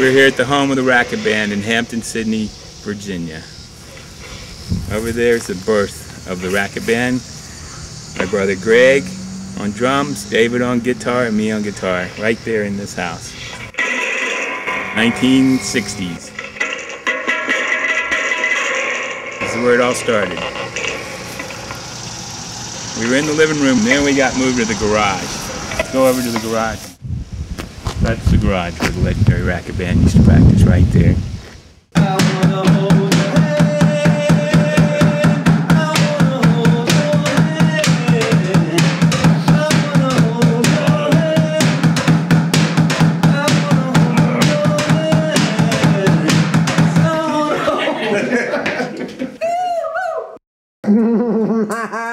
We're here at the home of the Racquet Band in Hampden, Sydney, Virginia. Over there is the birth of the Racquet Band. My brother Greg on drums, David on guitar, and me on guitar, right there in this house. 1960s. This is where it all started. We were in the living room, then we got moved to the garage. Let's go over to the garage. That's the garage where the legendary racquet band used to practice right there. Ha ha!